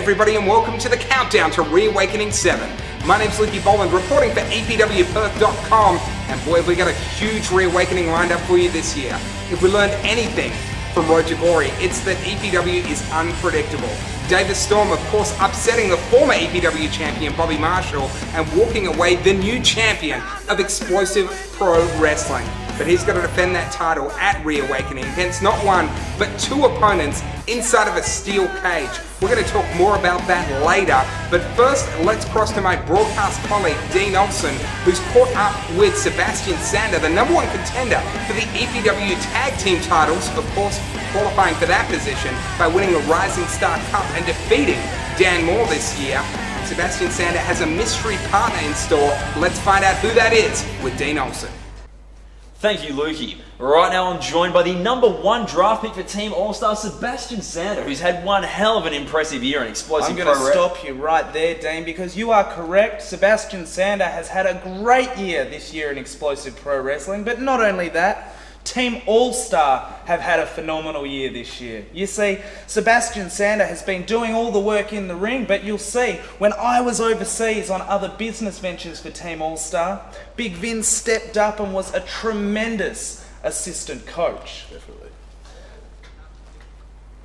everybody and welcome to the countdown to Reawakening 7. My name's Lukey Boland, reporting for EPWPerth.com, and boy have we got a huge reawakening lined up for you this year. If we learned anything from Roger Glory, it's that EPW is unpredictable. Davis Storm, of course, upsetting the former EPW champion Bobby Marshall and walking away the new champion of explosive pro wrestling. But he's got to defend that title at Reawakening against not one, but two opponents inside of a steel cage. We're going to talk more about that later, but first let's cross to my broadcast colleague Dean Olson, who's caught up with Sebastian Sander, the number one contender for the EPW Tag Team titles, of course qualifying for that position by winning the Rising Star Cup and defeating Dan Moore this year. Sebastian Sander has a mystery partner in store. Let's find out who that is with Dean Olson. Thank you, Lukey. Right now, I'm joined by the number one draft pick for Team All Star, Sebastian Sander, who's had one hell of an impressive year in explosive I'm going to stop you right there, Dean, because you are correct. Sebastian Sander has had a great year this year in explosive pro wrestling, but not only that. Team All Star have had a phenomenal year this year. You see, Sebastian Sander has been doing all the work in the ring, but you'll see, when I was overseas on other business ventures for Team All Star, Big Vin stepped up and was a tremendous assistant coach. Definitely.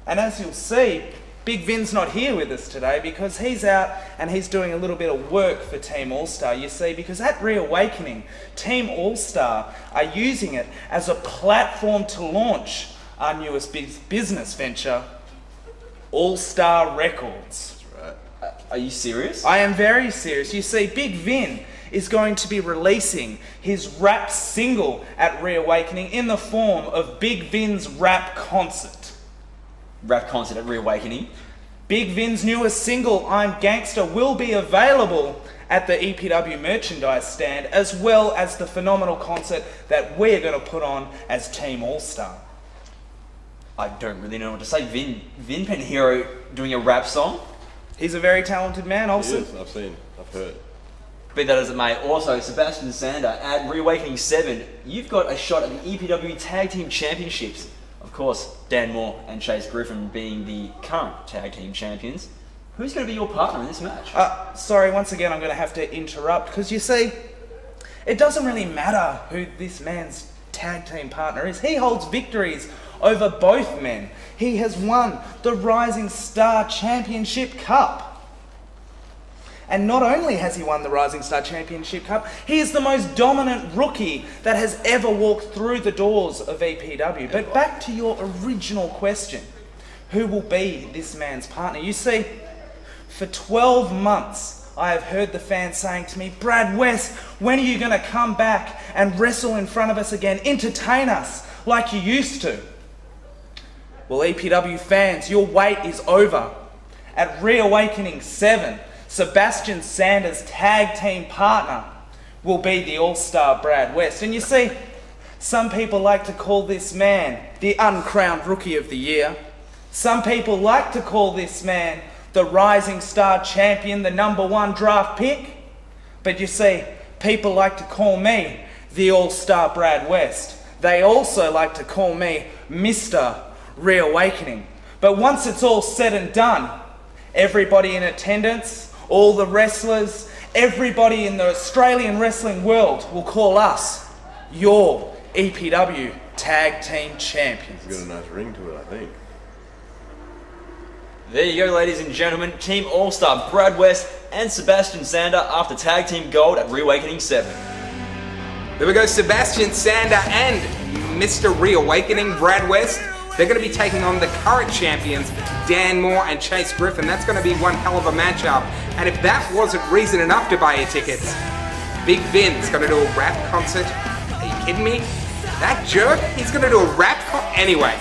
And as you'll see, Big Vin's not here with us today because he's out and he's doing a little bit of work for Team All Star, you see, because at Reawakening, Team All Star are using it as a platform to launch our newest bus- business venture, All Star Records. Right. Are you serious? I am very serious. You see, Big Vin is going to be releasing his rap single at Reawakening in the form of Big Vin's rap concert. Rap concert at Reawakening. Big Vin's newest single, I'm Gangster, will be available at the EPW merchandise stand, as well as the phenomenal concert that we're going to put on as Team All Star. I don't really know what to say. Vin, Vin Pen Hero doing a rap song? He's a very talented man, also. is. I've seen. I've heard. Be that as it may, also Sebastian Sander at Reawakening 7, you've got a shot at the EPW Tag Team Championships. Of course, Dan Moore and Chase Griffin being the current Tag Team Champions. Who's going to be your partner in this match? Uh, sorry, once again, I'm going to have to interrupt because you see, it doesn't really matter who this man's tag team partner is. He holds victories over both men. He has won the Rising Star Championship Cup. And not only has he won the Rising Star Championship Cup, he is the most dominant rookie that has ever walked through the doors of EPW. But back to your original question who will be this man's partner? You see, for 12 months, I have heard the fans saying to me, Brad West, when are you going to come back and wrestle in front of us again? Entertain us like you used to. Well, EPW fans, your wait is over. At Reawakening 7, Sebastian Sander's tag team partner will be the All Star Brad West. And you see, some people like to call this man the uncrowned Rookie of the Year. Some people like to call this man the Rising Star Champion, the number one draft pick. But you see, people like to call me the All Star Brad West. They also like to call me Mr. Reawakening. But once it's all said and done, everybody in attendance, all the wrestlers, everybody in the Australian wrestling world will call us your EPW Tag Team Champions. It's got a nice ring to it, I think. There you go, ladies and gentlemen. Team All Star Brad West and Sebastian Sander after tag team gold at Reawakening 7. There we go, Sebastian Sander and Mr. Reawakening Brad West. They're going to be taking on the current champions, Dan Moore and Chase Griffin. That's going to be one hell of a matchup. And if that wasn't reason enough to buy your tickets, Big Vin's going to do a rap concert. Are you kidding me? That jerk? He's going to do a rap concert? Anyway,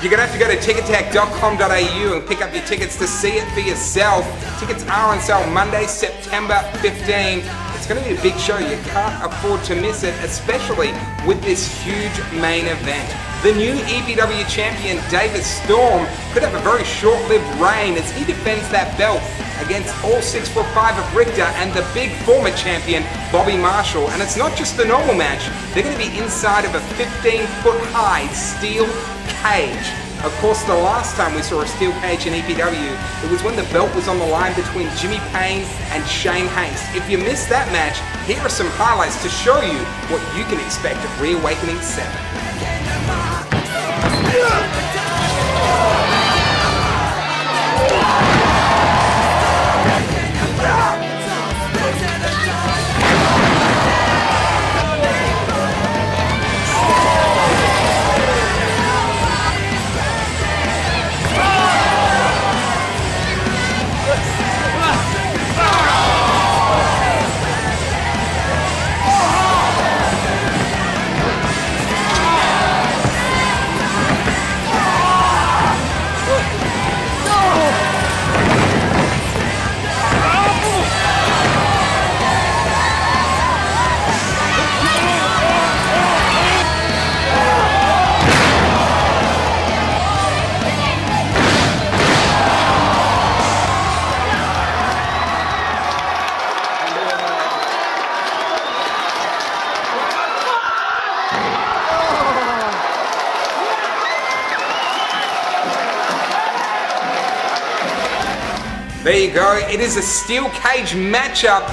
you're going to have to go to ticketek.com.au and pick up your tickets to see it for yourself. Tickets are on sale Monday, September 15. It's going to be a big show. You can't afford to miss it, especially with this huge main event. The new EPW champion, Davis Storm, could have a very short-lived reign as he defends that belt against all 6'5 of Richter and the big former champion, Bobby Marshall. And it's not just the normal match. They're going to be inside of a 15-foot high steel cage. Of course, the last time we saw a steel cage in EPW, it was when the belt was on the line between Jimmy Payne and Shane Haste. If you missed that match, here are some highlights to show you what you can expect at Reawakening 7. Yeah. There you go. It is a steel cage matchup.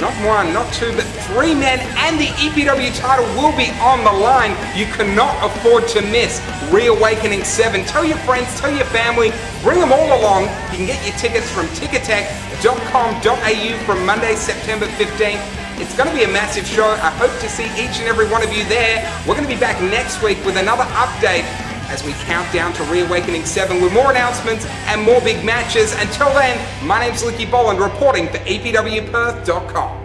Not one, not two, but three men, and the EPW title will be on the line. You cannot afford to miss Reawakening 7. Tell your friends, tell your family, bring them all along. You can get your tickets from ticketek.com.au from Monday, September 15th. It's going to be a massive show. I hope to see each and every one of you there. We're going to be back next week with another update as we count down to Reawakening 7 with more announcements and more big matches. Until then, my name's Lukey Boland reporting for EPWPerth.com.